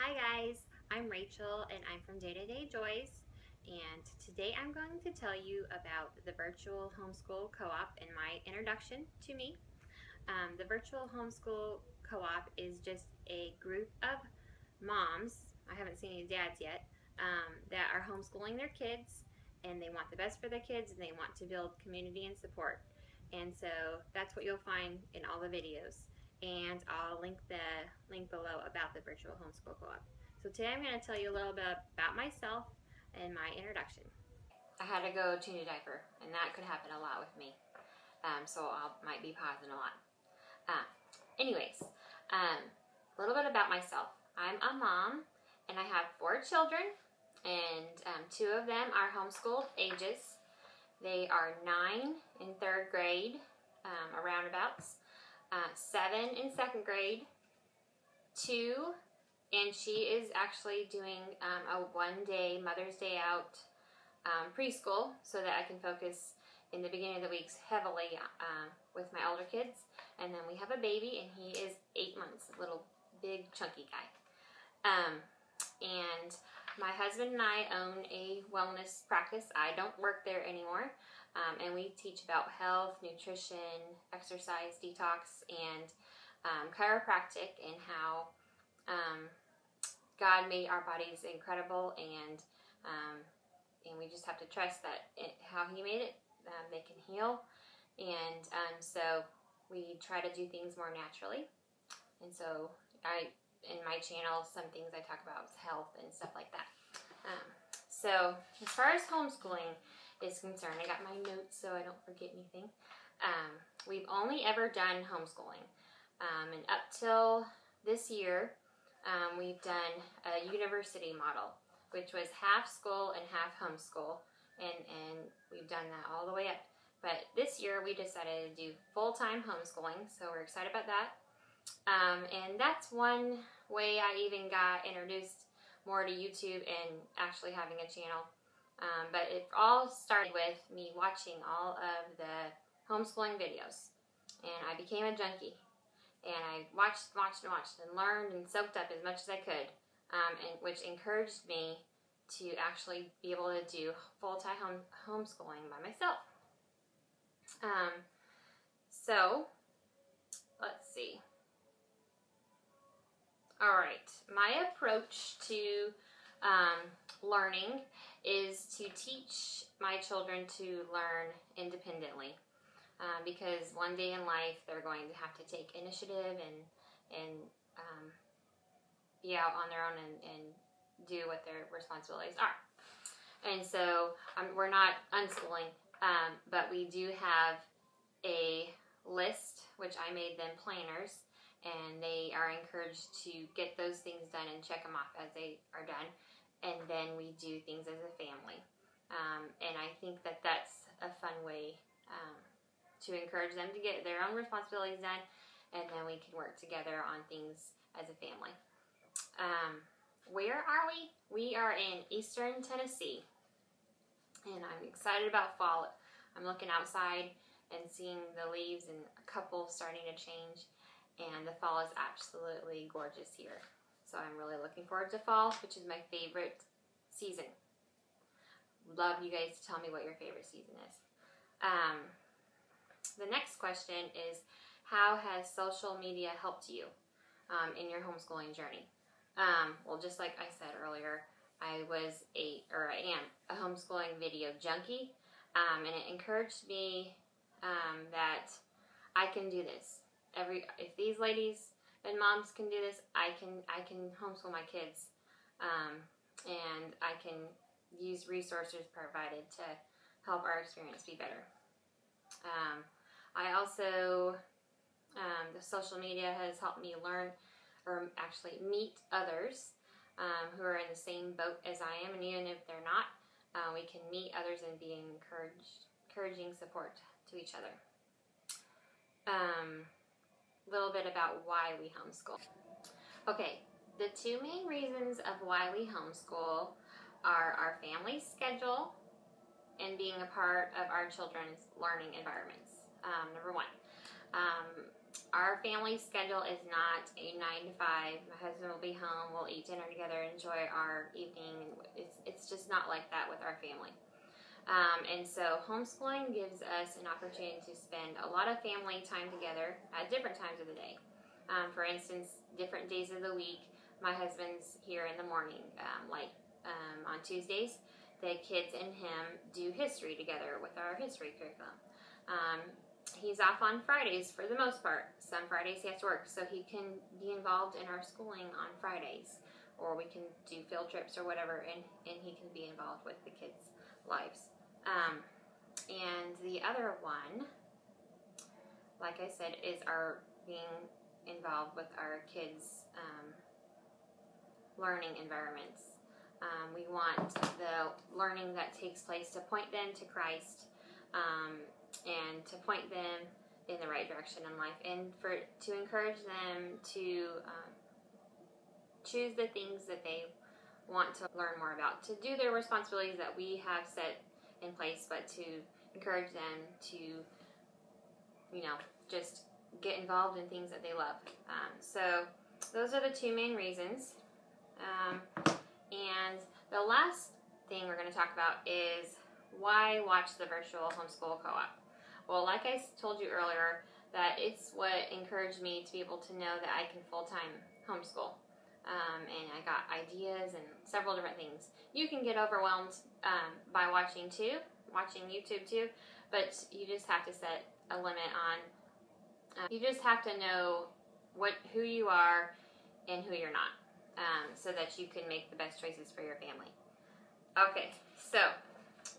Hi guys, I'm Rachel and I'm from Day to Day Joys and today I'm going to tell you about the virtual homeschool co-op and my introduction to me. Um, the virtual homeschool co-op is just a group of moms, I haven't seen any dads yet, um, that are homeschooling their kids and they want the best for their kids and they want to build community and support. And so that's what you'll find in all the videos and I'll link the link below about the virtual homeschool co-op. So today I'm going to tell you a little bit about myself and my introduction. I had to go change a diaper, and that could happen a lot with me. Um, so I might be pausing a lot. Uh, anyways, um, a little bit about myself. I'm a mom, and I have four children, and um, two of them are homeschool ages. They are nine in third grade, um, around abouts, uh, seven in second grade, two, and she is actually doing um, a one day Mother's Day out um, preschool so that I can focus in the beginning of the weeks heavily uh, with my older kids. And then we have a baby, and he is eight months, a little big chunky guy. Um, and my husband and I own a wellness practice. I don't work there anymore. Um, and we teach about health, nutrition, exercise, detox, and um, chiropractic, and how um, God made our bodies incredible, and um, and we just have to trust that it, how He made it, um, they can heal, and um, so we try to do things more naturally, and so I in my channel some things I talk about is health and stuff like that. so as far as homeschooling is concerned. I got my notes so I don't forget anything. Um, we've only ever done homeschooling. Um, and up till this year, um, we've done a university model, which was half school and half homeschool. And, and we've done that all the way up. But this year we decided to do full-time homeschooling, so we're excited about that. Um, and that's one way I even got introduced more to YouTube and actually having a channel. Um, but it all started with me watching all of the homeschooling videos. And I became a junkie. And I watched, watched, and watched, and learned and soaked up as much as I could, um, and which encouraged me to actually be able to do full-time home, homeschooling by myself. Um, so, let's see. All right, my approach to um, learning is to teach my children to learn independently. Um, because one day in life they're going to have to take initiative and and um, be out on their own and, and do what their responsibilities are. And so um, we're not unschooling, um, but we do have a list, which I made them planners, and they are encouraged to get those things done and check them off as they are done and then we do things as a family. Um, and I think that that's a fun way um, to encourage them to get their own responsibilities done, and then we can work together on things as a family. Um, where are we? We are in eastern Tennessee, and I'm excited about fall. I'm looking outside and seeing the leaves and a couple starting to change, and the fall is absolutely gorgeous here. So I'm really looking forward to fall, which is my favorite season. Love you guys to tell me what your favorite season is. Um, the next question is, how has social media helped you um, in your homeschooling journey? Um, well, just like I said earlier, I was a, or I am, a homeschooling video junkie, um, and it encouraged me um, that I can do this. Every if these ladies and moms can do this, I can I can homeschool my kids, um, and I can use resources provided to help our experience be better. Um, I also um, the social media has helped me learn or actually meet others um, who are in the same boat as I am, and even if they're not, uh, we can meet others and be encouraged, encouraging support to each other. Um, little bit about why we homeschool. Okay, the two main reasons of why we homeschool are our family schedule and being a part of our children's learning environments. Um, number one, um, our family schedule is not a nine to five. My husband will be home. We'll eat dinner together, enjoy our evening. It's it's just not like that with our family. Um, and so homeschooling gives us an opportunity to spend a lot of family time together at different times of the day. Um, for instance, different days of the week. My husband's here in the morning, um, like um, on Tuesdays. The kids and him do history together with our history curriculum. Um, he's off on Fridays for the most part. Some Fridays he has to work, so he can be involved in our schooling on Fridays, or we can do field trips or whatever, and, and he can be involved with the kids' lives. Um, and the other one, like I said, is our being involved with our kids' um, learning environments. Um, we want the learning that takes place to point them to Christ. Um, and to point them in the right direction in life and for to encourage them to um, choose the things that they want to learn more about to do their responsibilities that we have set in place but to encourage them to you know just get involved in things that they love. Um, so those are the two main reasons. Um, and the last thing we're going to talk about is why watch the virtual homeschool co-op? Well, like I told you earlier, that it's what encouraged me to be able to know that I can full time homeschool. Um, and I got ideas and several different things. You can get overwhelmed um, by watching too, watching YouTube too, but you just have to set a limit on. Uh, you just have to know what who you are and who you're not, um, so that you can make the best choices for your family. Okay, so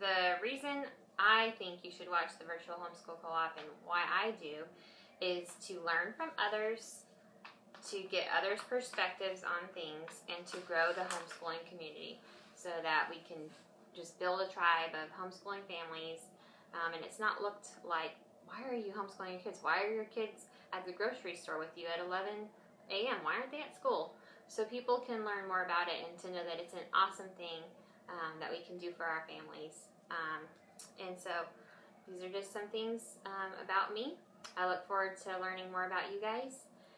the reason I think you should watch the Virtual Homeschool Co-op and why I do is to learn from others, to get others' perspectives on things, and to grow the homeschooling community so that we can just build a tribe of homeschooling families. Um, and it's not looked like, why are you homeschooling your kids? Why are your kids at the grocery store with you at 11 a.m.? Why aren't they at school? So people can learn more about it and to know that it's an awesome thing um, that we can do for our families. Um, and so these are just some things um, about me. I look forward to learning more about you guys,